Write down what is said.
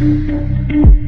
Mm-hmm.